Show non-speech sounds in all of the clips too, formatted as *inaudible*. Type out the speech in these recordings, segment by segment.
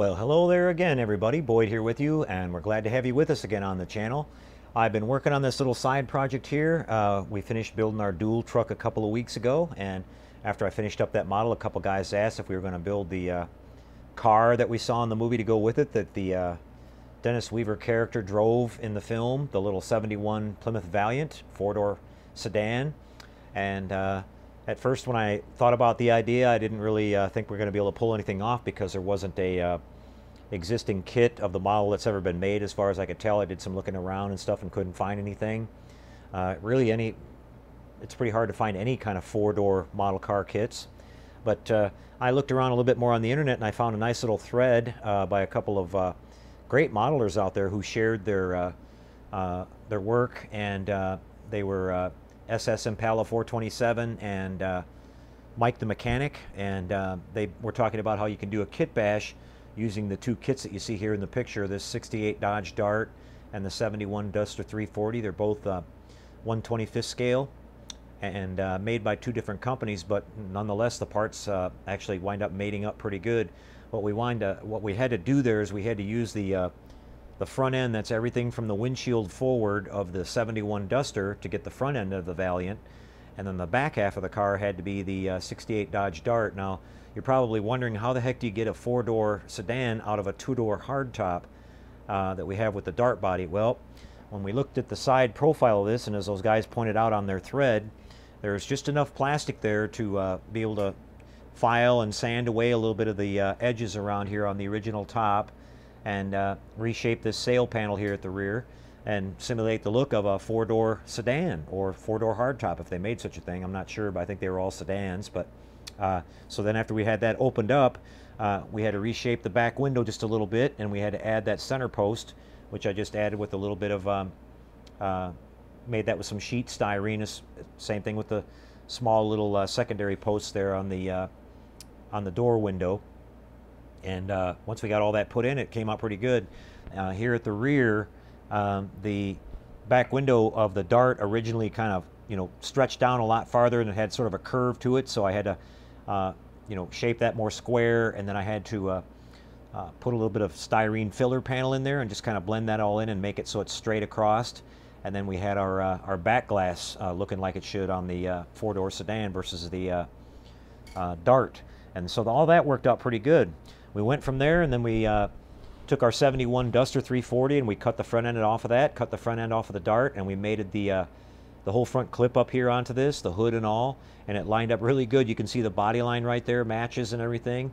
Well, hello there again, everybody. Boyd here with you, and we're glad to have you with us again on the channel. I've been working on this little side project here. Uh, we finished building our Duel truck a couple of weeks ago, and after I finished up that model, a couple guys asked if we were going to build the uh, car that we saw in the movie to go with it that the uh, Dennis Weaver character drove in the film, the little 71 Plymouth Valiant four-door sedan. And uh, at first when I thought about the idea, I didn't really uh, think we are going to be able to pull anything off because there wasn't a uh, existing kit of the model that's ever been made as far as I could tell. I did some looking around and stuff and couldn't find anything. Uh, really any, it's pretty hard to find any kind of four-door model car kits. But uh, I looked around a little bit more on the internet and I found a nice little thread uh, by a couple of uh, great modelers out there who shared their, uh, uh, their work and they were SS Impala 427 and Mike the Mechanic and they were talking about how you can do a kit bash using the two kits that you see here in the picture, this 68 Dodge Dart and the 71 Duster 340. They're both uh, 125th scale and uh, made by two different companies, but nonetheless the parts uh, actually wind up mating up pretty good. What we wind up, what we had to do there is we had to use the uh, the front end that's everything from the windshield forward of the 71 Duster to get the front end of the Valiant, and then the back half of the car had to be the uh, 68 Dodge Dart. Now you're probably wondering how the heck do you get a four-door sedan out of a two-door hardtop uh, that we have with the Dart body? Well, when we looked at the side profile of this, and as those guys pointed out on their thread, there's just enough plastic there to uh, be able to file and sand away a little bit of the uh, edges around here on the original top and uh, reshape this sail panel here at the rear and simulate the look of a four-door sedan or four-door hardtop if they made such a thing. I'm not sure, but I think they were all sedans. But uh, so then after we had that opened up, uh, we had to reshape the back window just a little bit, and we had to add that center post, which I just added with a little bit of, um, uh, made that with some sheet styrene. Same thing with the small little uh, secondary posts there on the uh, on the door window. And uh, once we got all that put in, it came out pretty good. here at the rear, um, the back window of the Dart originally kind of you know stretched down a lot farther and it had sort of a curve to it, so I had to uh, you know, shape that more square, and then I had to uh, uh, put a little bit of styrene filler panel in there and just kind of blend that all in and make it so it's straight across. And then we had our, uh, our back glass uh, looking like it should on the uh, four-door sedan versus the Dart. And so all that worked out pretty good. We went from there and then we took our 71 Duster 340 and we cut the front end off of that, cut the front end off of the Dart, and we mated the the whole front clip up here onto this, the hood and all, and it lined up really good. You can see the body line right there, matches and everything.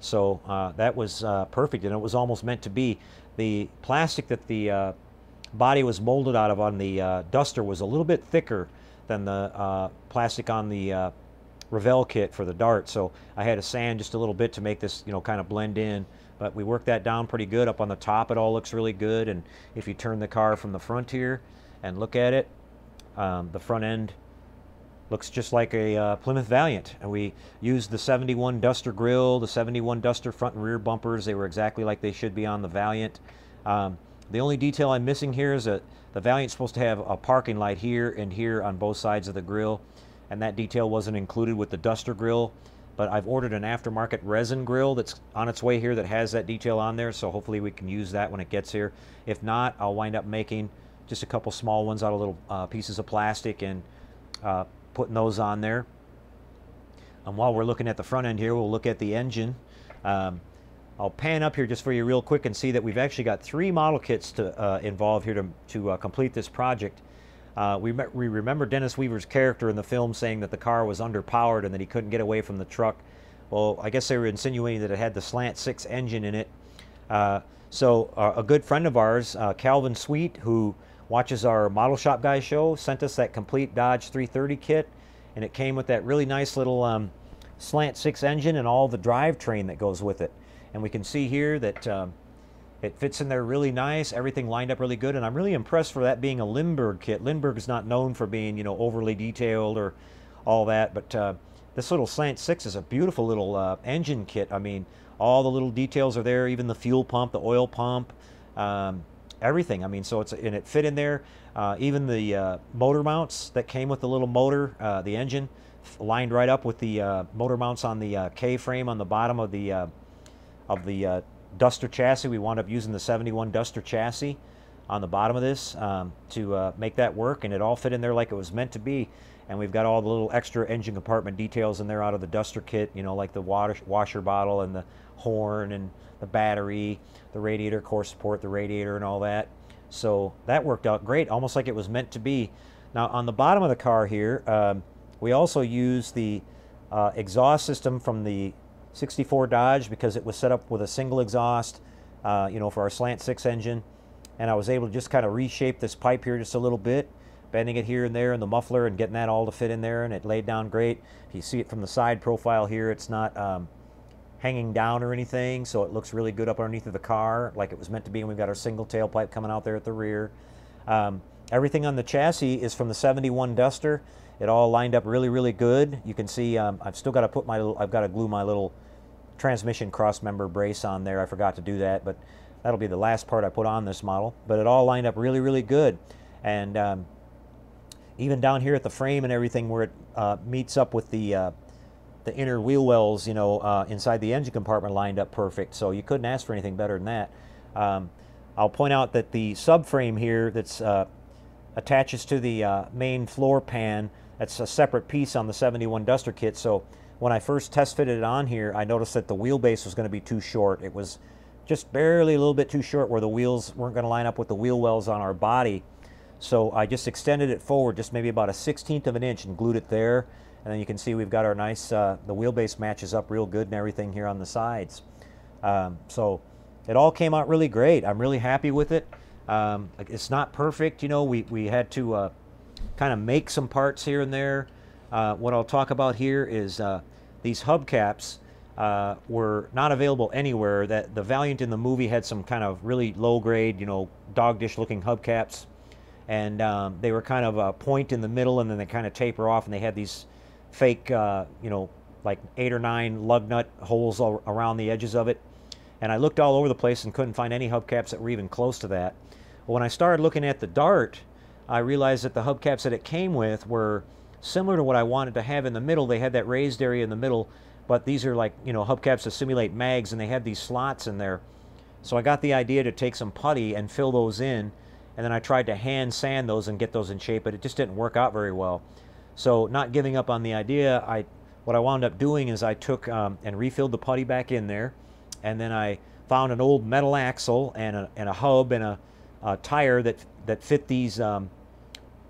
So uh, that was uh, perfect, and it was almost meant to be. The plastic that the uh, body was molded out of on the uh, Duster was a little bit thicker than the uh, plastic on the uh, Revell kit for the Dart, so I had to sand just a little bit to make this, you know, kind of blend in. But we worked that down pretty good. Up on the top, it all looks really good. And if you turn the car from the front here and look at it, um, the front end looks just like a uh, Plymouth Valiant. And we used the 71 Duster grill, the 71 Duster front and rear bumpers. They were exactly like they should be on the Valiant. Um, the only detail I'm missing here is that the Valiant's supposed to have a parking light here and here on both sides of the grill. And that detail wasn't included with the Duster grill. But I've ordered an aftermarket resin grill that's on its way here that has that detail on there. So hopefully we can use that when it gets here. If not, I'll wind up making just a couple small ones out of little uh, pieces of plastic and uh, putting those on there. And while we're looking at the front end here, we'll look at the engine. Um, I'll pan up here just for you real quick and see that we've actually got three model kits to uh, involve here to, to uh, complete this project. Uh, we, we remember Dennis Weaver's character in the film saying that the car was underpowered and that he couldn't get away from the truck. Well, I guess they were insinuating that it had the Slant 6 engine in it. Uh, so uh, a good friend of ours, uh, Calvin Sweet, who watches our Model Shop Guys show, sent us that complete Dodge 330 kit, and it came with that really nice little um, slant six engine and all the drivetrain that goes with it. And we can see here that um, it fits in there really nice, everything lined up really good, and I'm really impressed for that being a Lindberg kit. Lindberg is not known for being, you know, overly detailed or all that, but uh, this little Slant 6 is a beautiful little uh, engine kit. I mean, all the little details are there, even the fuel pump, the oil pump, um, everything. I mean, so it's and it fit in there. Uh, even the uh, motor mounts that came with the little motor, uh, the engine, lined right up with the uh, motor mounts on the uh, K frame on the bottom of the uh, of the Duster chassis. We wound up using the 71 Duster chassis on the bottom of this um, to uh, make that work, and it all fit in there like it was meant to be. And we've got all the little extra engine compartment details in there out of the Duster kit, you know, like the water, washer bottle and the horn and the battery, the radiator core support, the radiator and all that. So that worked out great, almost like it was meant to be. Now on the bottom of the car here, um, we also use the uh, exhaust system from the 64 Dodge because it was set up with a single exhaust, uh, you know, for our slant six engine. And I was able to just kind of reshape this pipe here just a little bit, bending it here and there in the muffler and getting that all to fit in there. And it laid down great. You see it from the side profile here, it's not um, hanging down or anything. So it looks really good up underneath of the car like it was meant to be. And we've got our single tailpipe coming out there at the rear. Um, everything on the chassis is from the 71 Duster. It all lined up really, really good. You can see um, I've still got to put my, little, I've got to glue my little transmission cross member brace on there. I forgot to do that, but that'll be the last part I put on this model. But it all lined up really, really good. And um, even down here at the frame and everything where it uh, meets up with the uh, the inner wheel wells, you know, uh, inside the engine compartment lined up perfect. So you couldn't ask for anything better than that. Um, I'll point out that the subframe here that's uh, attaches to the uh, main floor pan, that's a separate piece on the 71 Duster kit. So when I first test fitted it on here, I noticed that the wheelbase was going to be too short. It was just barely a little bit too short where the wheels weren't going to line up with the wheel wells on our body. So I just extended it forward just maybe about a 16th of an inch and glued it there. And then you can see we've got our nice, uh, the wheelbase matches up real good and everything here on the sides. Um, so it all came out really great. I'm really happy with it. Um, it's not perfect, you know, we, we had to uh, kind of make some parts here and there. Uh, what I'll talk about here is uh, these hubcaps uh, were not available anywhere. That the Valiant in the movie had some kind of really low grade, you know, dog dish looking hubcaps, and um, they were kind of a point in the middle, and then they kind of taper off, and they had these fake, uh, you know, like eight or nine lug nut holes around the edges of it. And I looked all over the place and couldn't find any hubcaps that were even close to that. When I started looking at the Dart, I realized that the hubcaps that it came with were similar to what I wanted to have in the middle. They had that raised area in the middle, but these are like, you know, hubcaps to simulate mags, and they have these slots in there. So I got the idea to take some putty and fill those in, and then I tried to hand sand those and get those in shape, but it just didn't work out very well. So not giving up on the idea, I what I wound up doing is I took um, and refilled the putty back in there, and then I found an old metal axle and a, and a hub and a, a tire that that fit these um,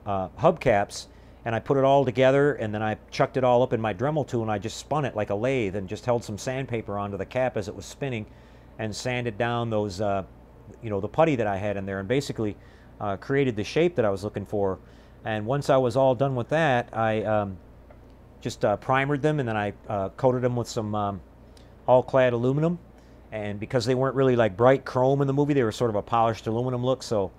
uh, hubcaps, and I put it all together, and then I chucked it all up in my Dremel tool, and I just spun it like a lathe, and just held some sandpaper onto the cap as it was spinning, and sanded down those, uh, you know, the putty that I had in there, and basically uh, created the shape that I was looking for. And once I was all done with that, I um, just uh, primered them, and then I uh, coated them with some um, Alclad aluminum. And because they weren't really like bright chrome in the movie, they were sort of a polished aluminum look, so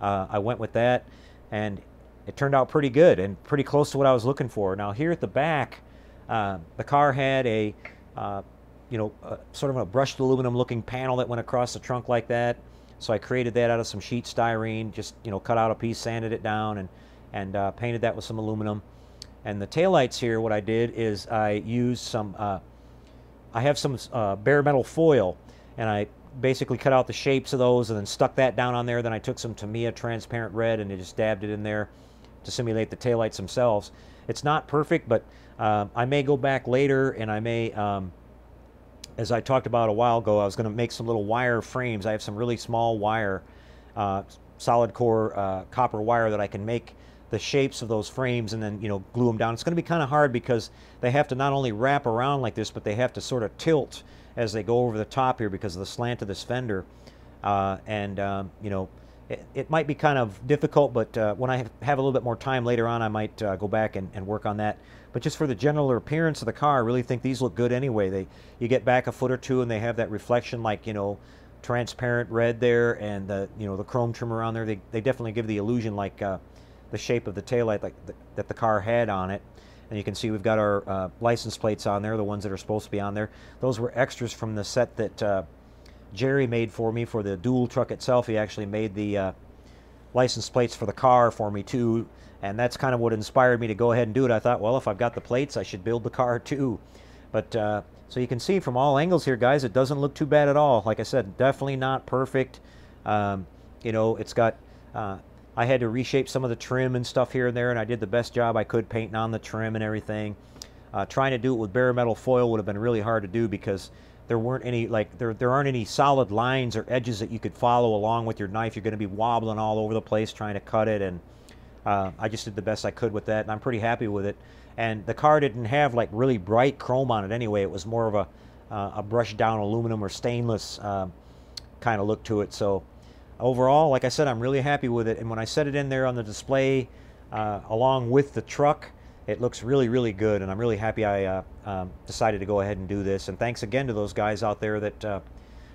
uh, I went with that. And it turned out pretty good and pretty close to what I was looking for. Now here at the back, uh, the car had a, uh, you know, a, sort of a brushed aluminum looking panel that went across the trunk like that. So I created that out of some sheet styrene, just, you know, cut out a piece, sanded it down and, and uh, painted that with some aluminum. And the taillights here, what I did is I used some, uh, I have some uh, bare metal foil and I basically cut out the shapes of those and then stuck that down on there. Then I took some Tamiya transparent red and I just dabbed it in there to simulate the taillights themselves. It's not perfect, but uh, I may go back later and I may, um, as I talked about a while ago, I was going to make some little wire frames. I have some really small wire, uh, solid core uh, copper wire that I can make the shapes of those frames and then you know glue them down. It's going to be kind of hard because they have to not only wrap around like this, but they have to sort of tilt as they go over the top here because of the slant of this fender. Uh, and um, you know it, it, might be kind of difficult, but uh, when I have a little bit more time later on, I might uh, go back and, and, work on that. But just for the general appearance of the car, I really think these look good anyway. They You get back a foot or two and they have that reflection like, you know, transparent red there and the, you know, the chrome trim around there. They, they definitely give the illusion like uh, the shape of the taillight like the, that the car had on it. And you can see we've got our uh, license plates on there, the ones that are supposed to be on there. Those were extras from the set that uh, Jerry made for me for the Duel truck itself. He actually made the uh, license plates for the car for me too, and that's kind of what inspired me to go ahead and do it. I thought, well, if I've got the plates, I should build the car *laughs* too. But uh, So you can see from all angles here, guys, it doesn't look too bad at all. Like I said, definitely not perfect. Um, you know, it's got, uh, I had to reshape some of the trim and stuff here and there, and I did the best job I could painting on the trim and everything. Uh, trying to do it with bare metal foil would have been really hard to do because there weren't any, like, there, there aren't any solid lines or edges that you could follow along with your knife. You're going to be wobbling all over the place trying to cut it, and uh, I just did the best I could with that, and I'm pretty happy with it. And the car didn't have, like, really bright chrome on it anyway. It was more of a, uh, a brushed down aluminum or stainless uh, kind of look to it. So overall, like I said, I'm really happy with it. And when I set it in there on the display uh, along with the truck, it looks really, really good. And I'm really happy I uh, um, decided to go ahead and do this. And thanks again to those guys out there that uh,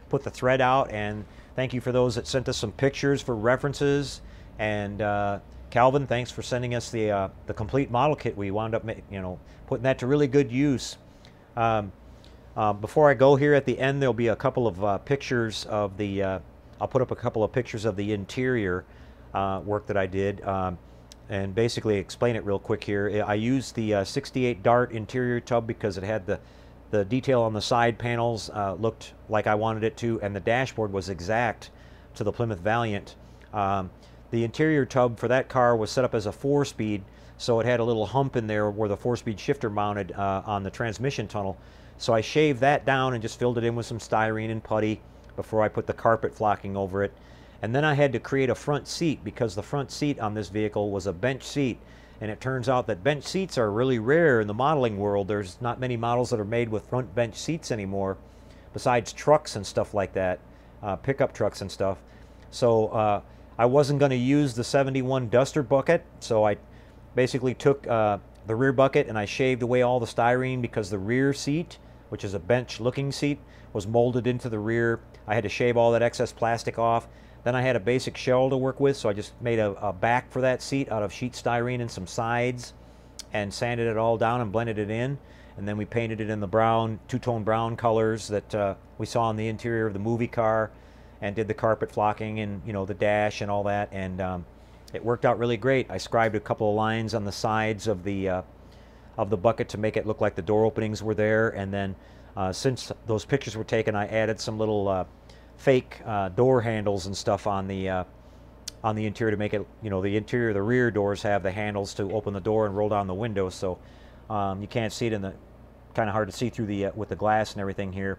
put the thread out. And thank you for those that sent us some pictures for references. And uh, Calvin, thanks for sending us the uh, the complete model kit. We wound up, you know, putting that to really good use. Um, uh, before I go here at the end, there'll be a couple of uh, pictures of the I'll put up a couple of pictures of the interior work that I did um, and basically explain it real quick here. I used the uh, 68 Dart interior tub because it had the, the detail on the side panels uh, looked like I wanted it to and the dashboard was exact to the Plymouth Valiant. Um, the interior tub for that car was set up as a four-speed so it had a little hump in there where the four-speed shifter mounted uh, on the transmission tunnel. So I shaved that down and just filled it in with some styrene and putty before I put the carpet flocking over it. And then I had to create a front seat because the front seat on this vehicle was a bench seat. And it turns out that bench seats are really rare in the modeling world. There's not many models that are made with front bench seats anymore, besides trucks and stuff like that, uh, pickup trucks and stuff. So uh, I wasn't going to use the 71 Duster bucket, so I basically took uh, the rear bucket and I shaved away all the styrene because the rear seat, which is a bench looking seat, was molded into the rear I had to shave all that excess plastic off. Then I had a basic shell to work with, so I just made a, a back for that seat out of sheet styrene and some sides and sanded it all down and blended it in. And then we painted it in the brown, two-tone brown colors that uh, we saw in the interior of the movie car and did the carpet flocking and, you know, the dash and all that. And um, it worked out really great. I scribed a couple of lines on the sides of the, uh, of the bucket to make it look like the door openings were there. And then uh, since those pictures were taken, I added some little uh, fake uh, door handles and stuff on the uh, on the interior to make it, you know, the interior, the rear doors have the handles to open the door and roll down the window, so um, you can't see it in the, kind of hard to see through the, uh, with the glass and everything here.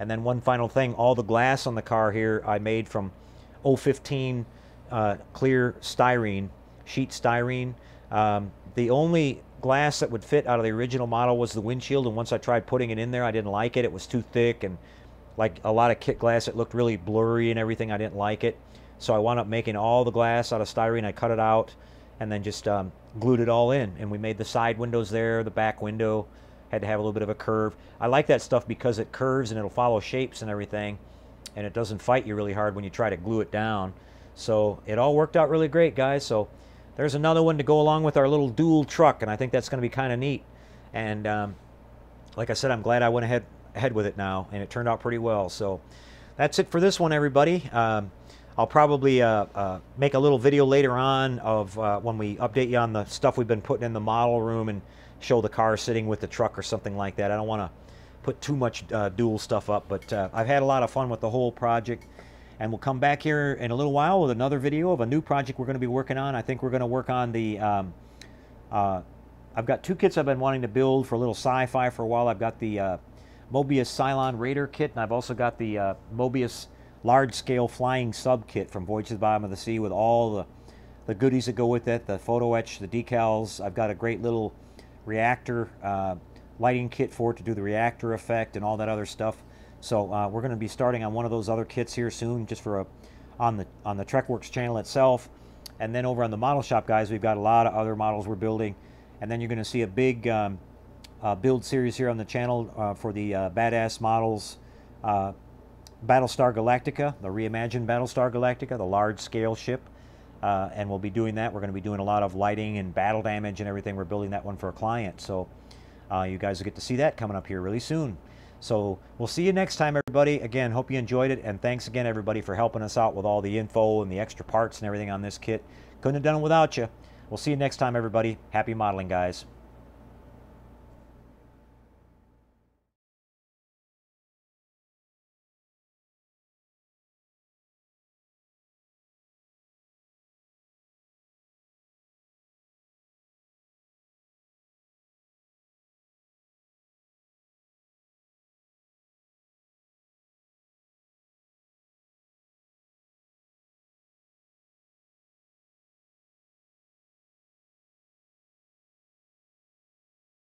And then one final thing, all the glass on the car here I made from 015 uh, clear styrene, sheet styrene. Um, the only glass that would fit out of the original model was the windshield, and once I tried putting it in there, I didn't like it. It was too thick, and like a lot of kit glass, it looked really blurry and everything. I didn't like it. So I wound up making all the glass out of styrene. I cut it out and then just um, glued it all in. And we made the side windows there, the back window had to have a little bit of a curve. I like that stuff because it curves and it'll follow shapes and everything. And it doesn't fight you really hard when you try to glue it down. So it all worked out really great, guys. So there's another one to go along with our little Duel truck, and I think that's going to be kind of neat. And um, like I said, I'm glad I went ahead ahead with it now, and it turned out pretty well. So that's it for this one, everybody. Um, I'll probably uh, uh, make a little video later on of uh, when we update you on the stuff we've been putting in the model room and show the car sitting with the truck or something like that. I don't want to put too much uh, Duel stuff up, but uh, I've had a lot of fun with the whole project. And we'll come back here in a little while with another video of a new project we're going to be working on. I think we're going to work on the... Um, uh, I've got two kits I've been wanting to build for a little sci-fi for a while. I've got the Moebius Cylon Raider kit, and I've also got the uh, Moebius large-scale flying sub kit from Voyage to the Bottom of the Sea with all the, the goodies that go with it, the photo etch, the decals. I've got a great little reactor uh, lighting kit for it to do the reactor effect and all that other stuff. So uh, we're going to be starting on one of those other kits here soon, just for a on the on the TrekWorks channel itself. And then over on the model shop, guys, we've got a lot of other models we're building. And then you're going to see a big um, uh, build series here on the channel uh, for the uh, badass models. Uh, Battlestar Galactica, the reimagined Battlestar Galactica, the large-scale ship. Uh, and we'll be doing that. We're going to be doing a lot of lighting and battle damage and everything. We're building that one for a client. So uh, you guys will get to see that coming up here really soon. So we'll see you next time, everybody. Again, hope you enjoyed it, and thanks again, everybody, for helping us out with all the info and the extra parts and everything on this kit. Couldn't have done it without you. We'll see you next time, everybody. Happy modeling, guys.